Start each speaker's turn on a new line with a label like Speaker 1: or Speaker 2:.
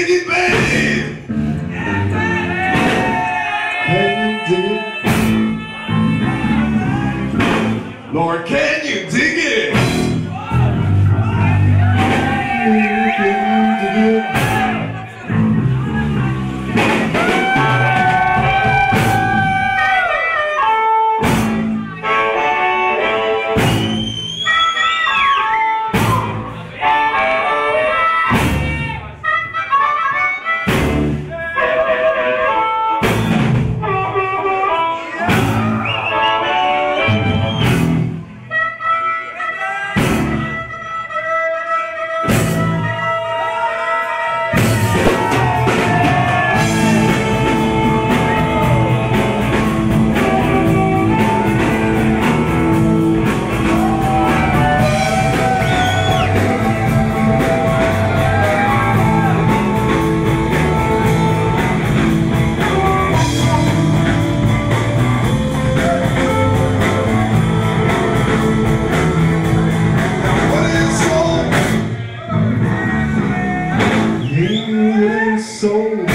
Speaker 1: can you dig it, babe?
Speaker 2: Can dig it?
Speaker 1: Lord, can you dig it?
Speaker 2: Yeah,
Speaker 1: soul.